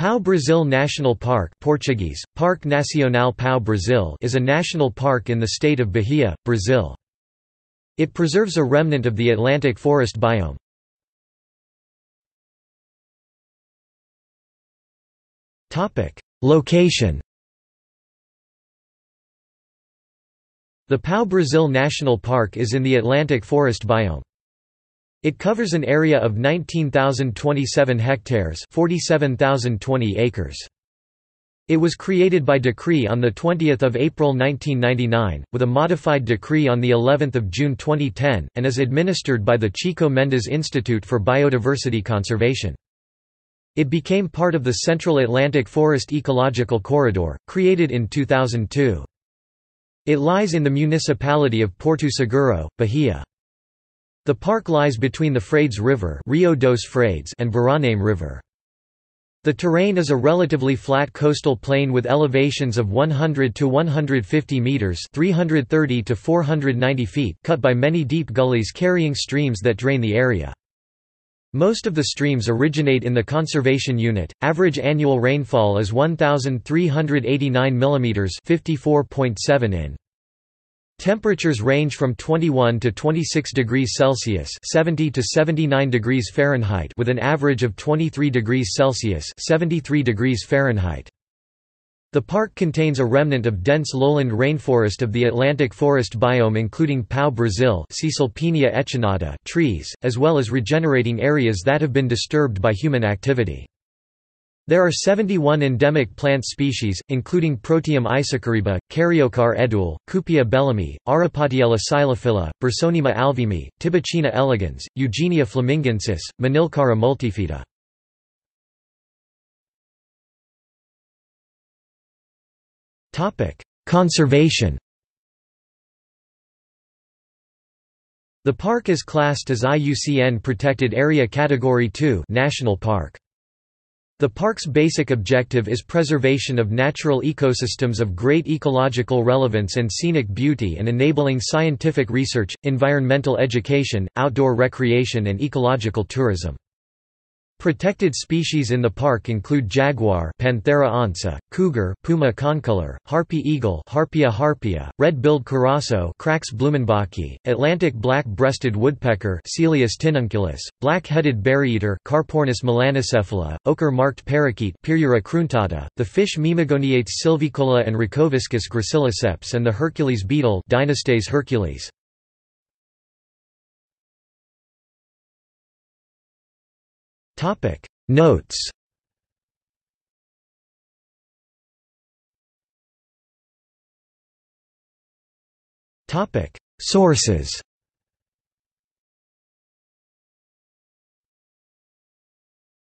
Pau Brasil National Park Portuguese, Parque Nacional Pau Brasil is a national park in the state of Bahia, Brazil. It preserves a remnant of the Atlantic forest biome. Location The Pau Brasil National Park is in the Atlantic forest biome. It covers an area of 19,027 hectares 47,020 acres. It was created by decree on 20 April 1999, with a modified decree on of June 2010, and is administered by the Chico Mendes Institute for Biodiversity Conservation. It became part of the Central Atlantic Forest Ecological Corridor, created in 2002. It lies in the municipality of Porto Seguro, Bahia. The park lies between the Frades River Rio dos Frades and Varaname River. The terrain is a relatively flat coastal plain with elevations of 100 to 150 meters, 330 to 490 feet, cut by many deep gullies carrying streams that drain the area. Most of the streams originate in the conservation unit. Average annual rainfall is 1389 mm, 54.7 in. Temperatures range from 21 to 26 degrees Celsius, 70 to 79 degrees Fahrenheit, with an average of 23 degrees Celsius, 73 degrees Fahrenheit. The park contains a remnant of dense lowland rainforest of the Atlantic forest biome including Pau Brasil trees, as well as regenerating areas that have been disturbed by human activity. There are 71 endemic plant species, including Protium icicariba, Caryocar edule, Couepia belemii, Arapatiella psilophylla, Byrsonima alvimii, Tibouchina elegans, Eugenia flamingensis, Manilkara multifida. Conservation The park is classed as IUCN Protected Area Category 2 National Park. The park's basic objective is preservation of natural ecosystems of great ecological relevance and scenic beauty and enabling scientific research, environmental education, outdoor recreation and ecological tourism. Protected species in the park include jaguar Panthera onca, cougar Puma concolor, harpy eagle Harpia harpia, red-billed curassow Crax blumenbachii, Atlantic black-breasted woodpecker Celeus tinnunculus, black-headed berryeater Carpornis melanocephala, ochre-marked parakeet Pyrrhura cruentata, the fish Mimagoniates sylvicola and Rachoviscus graciliceps and the Hercules beetle Dynastes hercules. Topic. Notes. Topic. Sources